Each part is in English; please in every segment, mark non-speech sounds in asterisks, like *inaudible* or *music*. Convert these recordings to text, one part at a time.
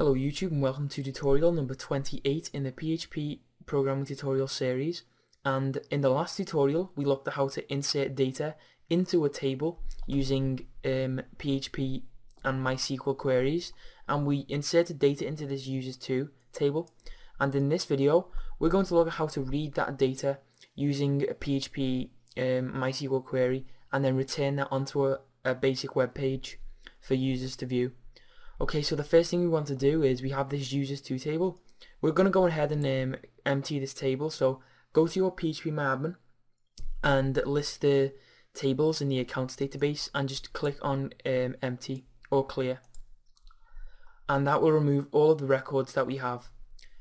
Hello YouTube and welcome to tutorial number 28 in the PHP programming tutorial series. And in the last tutorial we looked at how to insert data into a table using um, PHP and MySQL queries. And we inserted data into this users2 table. And in this video we're going to look at how to read that data using a PHP um, MySQL query and then return that onto a, a basic web page for users to view. Okay, so the first thing we want to do is we have this users2 table. We're going to go ahead and um, empty this table. So go to your phpMyAdmin and list the tables in the accounts database and just click on um, empty or clear. And that will remove all of the records that we have.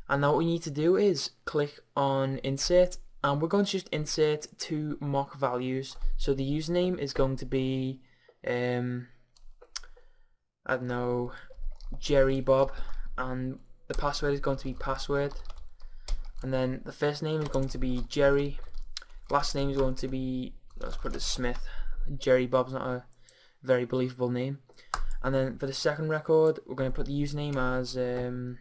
And now what we need to do is click on insert and we're going to just insert two mock values. So the username is going to be um, I don't know Jerry Bob and the password is going to be password. And then the first name is going to be Jerry. Last name is going to be let's put it Smith. Jerry Bob's not a very believable name. And then for the second record we're going to put the username as um,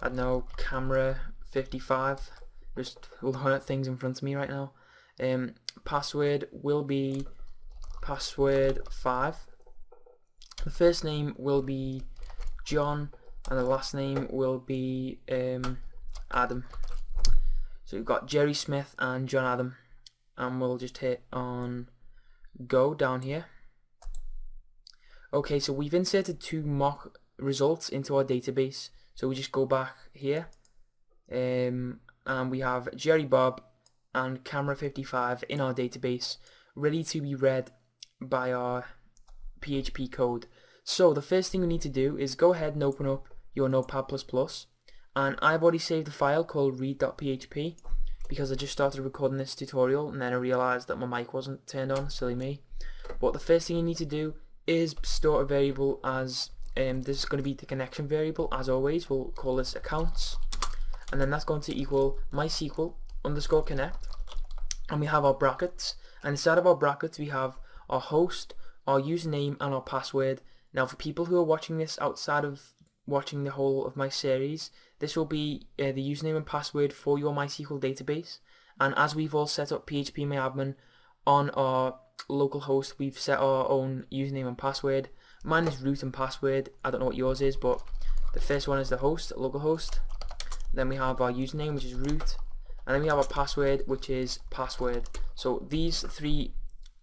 I don't know camera 55 just a lot of things in front of me right now. Um, password will be password 5 the first name will be John and the last name will be um, Adam. So we've got Jerry Smith and John Adam and we'll just hit on go down here. Okay, so we've inserted two mock results into our database. So we just go back here um, and we have Jerry Bob and Camera 55 in our database ready to be read by our PHP code. So the first thing we need to do is go ahead and open up your Notepad++ and I've already saved a file called read.php because I just started recording this tutorial and then I realised that my mic wasn't turned on, silly me. But the first thing you need to do is store a variable as um, this is going to be the connection variable as always, we'll call this accounts and then that's going to equal MySQL underscore connect and we have our brackets and inside of our brackets we have our host our username and our password. Now for people who are watching this outside of watching the whole of my series, this will be uh, the username and password for your MySQL database. And as we've all set up phpMyAdmin on our local host, we've set our own username and password. Mine is root and password. I don't know what yours is, but the first one is the host, localhost. Then we have our username, which is root. And then we have our password, which is password. So these three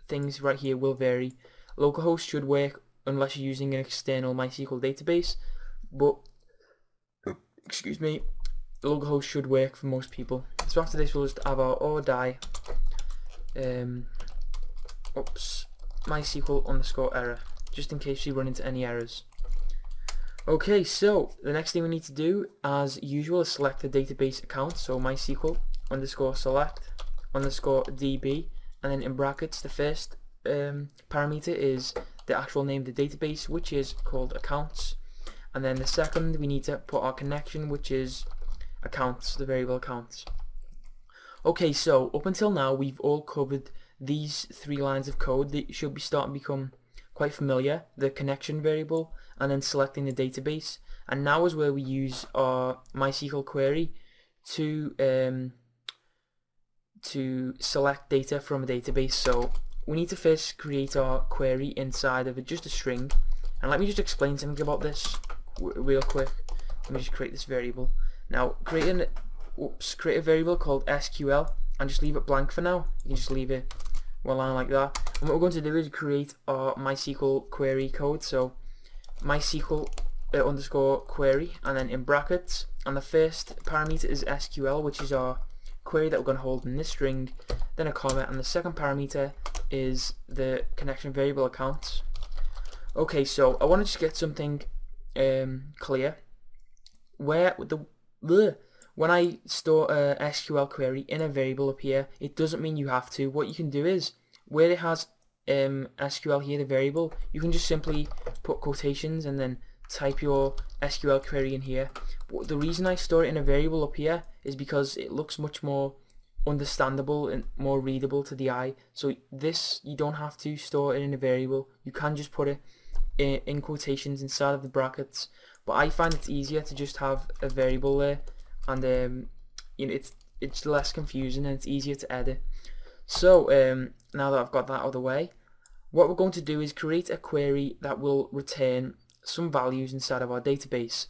things right here will vary localhost should work unless you're using an external MySQL database, but excuse me, localhost should work for most people. So after this, we'll just have our or die, um, oops, MySQL underscore error, just in case we run into any errors. Okay, so the next thing we need to do, as usual, is select the database account. So MySQL underscore select underscore DB, and then in brackets, the first um, parameter is the actual name of the database, which is called accounts. And then the second, we need to put our connection, which is accounts, the variable accounts. Okay, so up until now, we've all covered these three lines of code that should be starting to become quite familiar, the connection variable, and then selecting the database. And now is where we use our MySQL query to um, to select data from a database. So we need to first create our query inside of just a string. And let me just explain something about this real quick. Let me just create this variable. Now, create an oops, create a variable called SQL and just leave it blank for now. You can just leave it one line like that. And what we're going to do is create our MySQL query code. So MySQL uh, underscore query and then in brackets and the first parameter is SQL which is our query that we're going to hold in this string then a comma, and the second parameter is the connection variable accounts. Okay, so I want to just get something um, clear. Where the bleh, when I store a SQL query in a variable up here, it doesn't mean you have to. What you can do is where it has um, SQL here, the variable, you can just simply put quotations and then type your SQL query in here. But the reason I store it in a variable up here is because it looks much more understandable and more readable to the eye. So this, you don't have to store it in a variable. You can just put it in, in quotations inside of the brackets. but I find it's easier to just have a variable there and um, you know it's it's less confusing and it's easier to edit so um, now that I've got that out of the way what we're going to do is create a query that will return some values inside of our database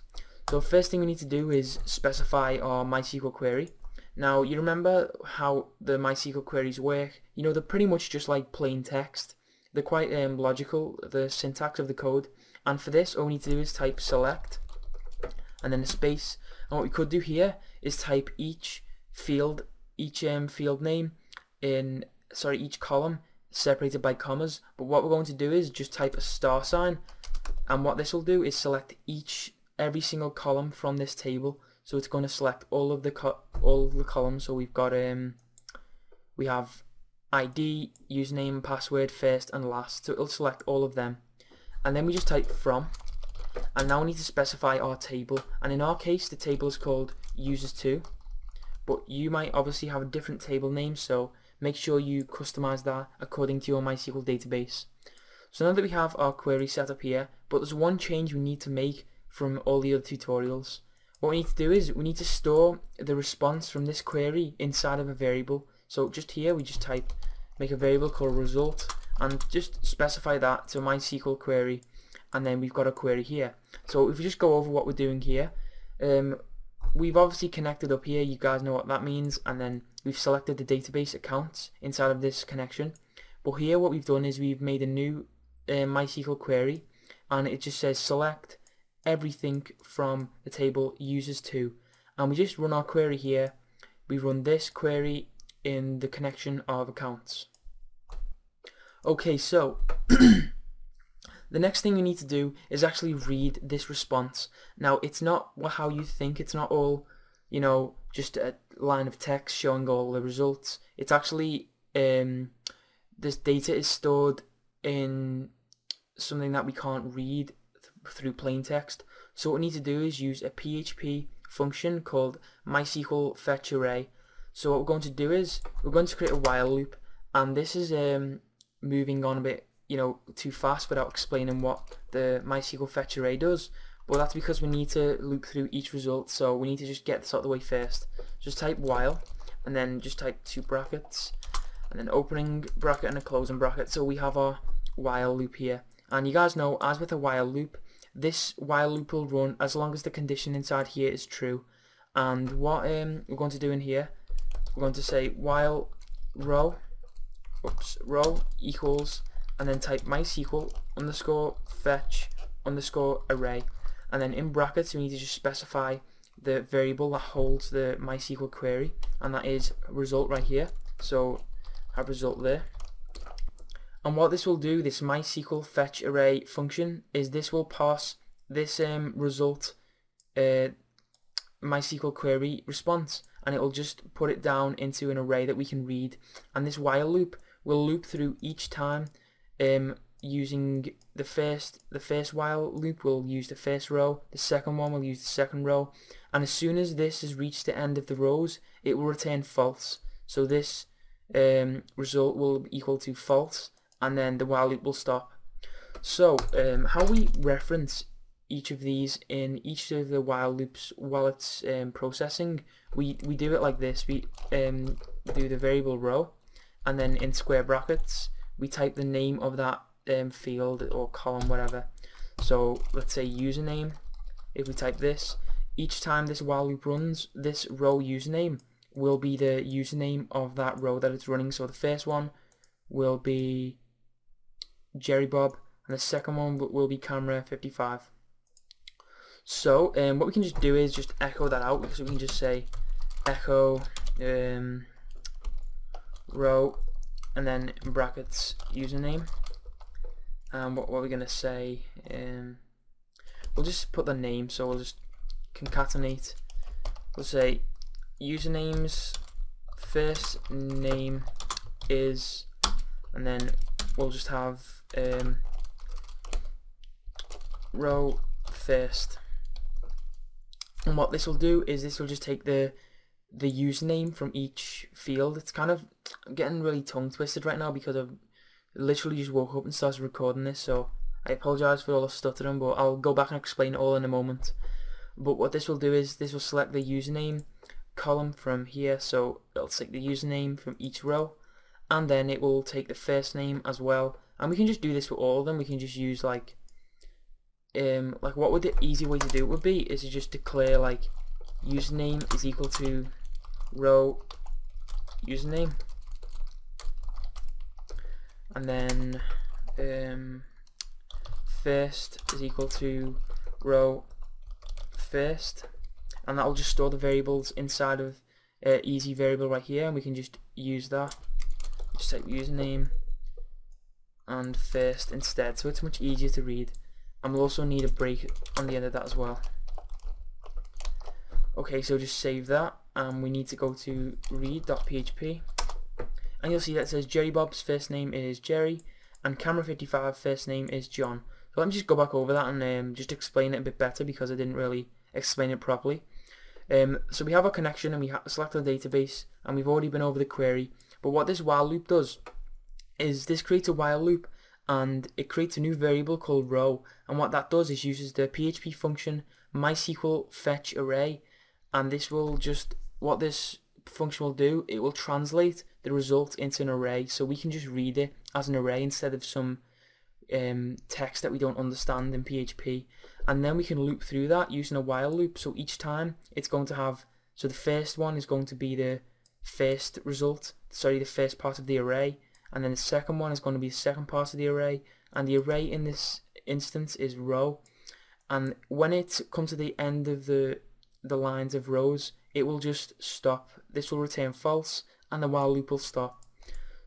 so first thing we need to do is specify our MySQL query now you remember how the MySQL queries work? You know they're pretty much just like plain text. They're quite um, logical the syntax of the code. And for this all we need to do is type select and then a space. And what we could do here is type each field each um, field name in sorry each column separated by commas. But what we're going to do is just type a star sign. And what this will do is select each every single column from this table so it's going to select all of the all the columns. So we've got um we have ID, username, password, first and last. So it'll select all of them. And then we just type from. And now we need to specify our table. And in our case the table is called users2 but you might obviously have a different table name so make sure you customize that according to your MySQL database. So now that we have our query set up here but there's one change we need to make from all the other tutorials what we need to do is we need to store the response from this query inside of a variable. So just here we just type make a variable called result and just specify that to MySQL query and then we've got a query here. So if we just go over what we're doing here um, we've obviously connected up here you guys know what that means and then we've selected the database accounts inside of this connection. But here what we've done is we've made a new uh, MySQL query and it just says select everything from the table users2 and we just run our query here we run this query in the connection of accounts okay so *clears throat* the next thing you need to do is actually read this response. Now, it's not how you think. It's not all, you know, just a line of text showing all the results. It's actually, um, this data is stored in something that we can't read through plain text. So what we need to do is use a PHP function called MySQL fetch array. So what we're going to do is we're going to create a while loop and this is um, moving on a bit you know too fast without explaining what the MySQL fetch array does but that's because we need to loop through each result so we need to just get this out of the way first just type while and then just type two brackets and then opening bracket and a closing bracket so we have our while loop here and you guys know as with a while loop this while loop will run as long as the condition inside here is true. And what um, we're going to do in here we're going to say while row oops row equals and then type MySQL underscore fetch underscore array. And then in brackets we need to just specify the variable that holds the MySQL query and that is result right here. So have result there and what this will do this MySQL fetch array function is this will pass this um, result uh, MySQL query response. And it will just put it down into an array that we can read. And this while loop will loop through each time um, using the first the first while loop will use the first row the second one will use the second row. And as soon as this has reached the end of the rows it will return false. So this um, result will equal to false and then the while loop will stop. So um, how we reference each of these in each of the while loops while it's um, processing we we do it like this. We um, do the variable row and then in square brackets we type the name of that um, field or column whatever. So let's say username. If we type this each time this while loop runs this row username will be the username of that row that it's running. So the first one will be Jerry Bob and the second one will be camera 55 so um, what we can just do is just echo that out so we can just say echo um, row and then brackets username. And what, what we're going to say um, we'll just put the name so we'll just concatenate. We'll say usernames first name is and then we'll just have um, row first and what this will do is this will just take the the username from each field. It's kind of I'm getting really tongue twisted right now because I've literally just woke up and started recording this, so I apologise for all the stuttering, but I'll go back and explain it all in a moment. But what this will do is this will select the username column from here, so it'll take the username from each row, and then it will take the first name as well. And we can just do this for all of them. We can just use like, um, like what would the easy way to do it would be is to just declare like username is equal to row username and then um, first is equal to row first and that will just store the variables inside of uh, easy variable right here and we can just use that just type username and first instead so it's much easier to read. And we'll also need a break on the end of that as well. Okay so just save that and we need to go to read.php and you'll see that says Jerry Bob's first name is Jerry and camera 55 first name is John. So let me just go back over that and um, just explain it a bit better because I didn't really explain it properly. Um, so we have a connection and we select our database and we've already been over the query but what this while loop does is this creates a while loop and it creates a new variable called row. And what that does is uses the PHP function MySQL fetch array. And this will just what this function will do it will translate the result into an array. So we can just read it as an array instead of some um, text that we don't understand in PHP and then we can loop through that using a while loop. So each time it's going to have so the first one is going to be the first result sorry the first part of the array and then the second one is going to be the second part of the array and the array in this instance is row and when it comes to the end of the the lines of rows it will just stop. This will return false and the while loop will stop.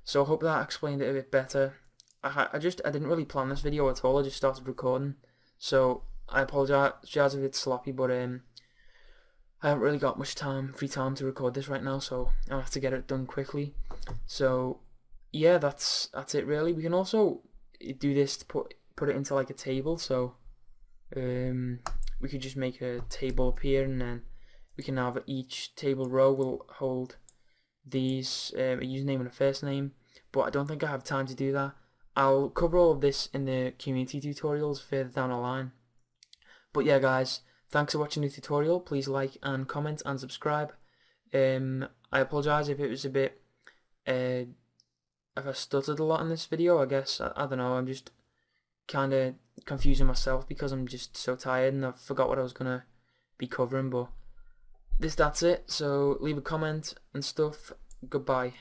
So I hope that explained it a bit better. I, I just I didn't really plan this video at all I just started recording. So I apologize if it's sloppy but um I haven't really got much time free time to record this right now so I have to get it done quickly so yeah, that's that's it really. We can also do this to put put it into like a table. So um, we could just make a table up here, and then we can have each table row will hold these um, a username and a first name. But I don't think I have time to do that. I'll cover all of this in the community tutorials further down the line. But yeah, guys, thanks for watching the tutorial. Please like and comment and subscribe. Um, I apologise if it was a bit uh, if I stuttered a lot in this video, I guess. I, I don't know, I'm just kind of confusing myself because I'm just so tired and I forgot what I was going to be covering, but this that's it, so leave a comment and stuff. Goodbye.